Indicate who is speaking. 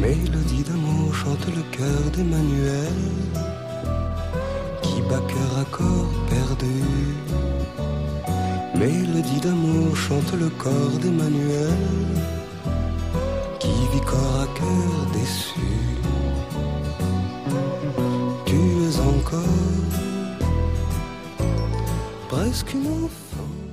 Speaker 1: Mélodie d'amour chante le cœur d'Emmanuel qui bat cœur à corps perdu. Mélodie d'amour chante le corps d'Emmanuel qui vit corps à cœur déçu. Tu es encore presque une enfant